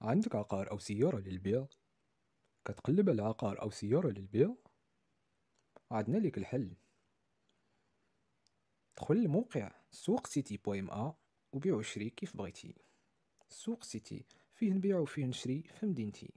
عندك عقار أو سيارة للبيع؟ كتقلب على عقار أو سيارة للبيع؟ عندنا ليك الحل دخل لموقع سوق سيتي بويم أ وبيع وشري كيف بغيتي سوق سيتي فيه نبيع وفيه نشري في مدينتي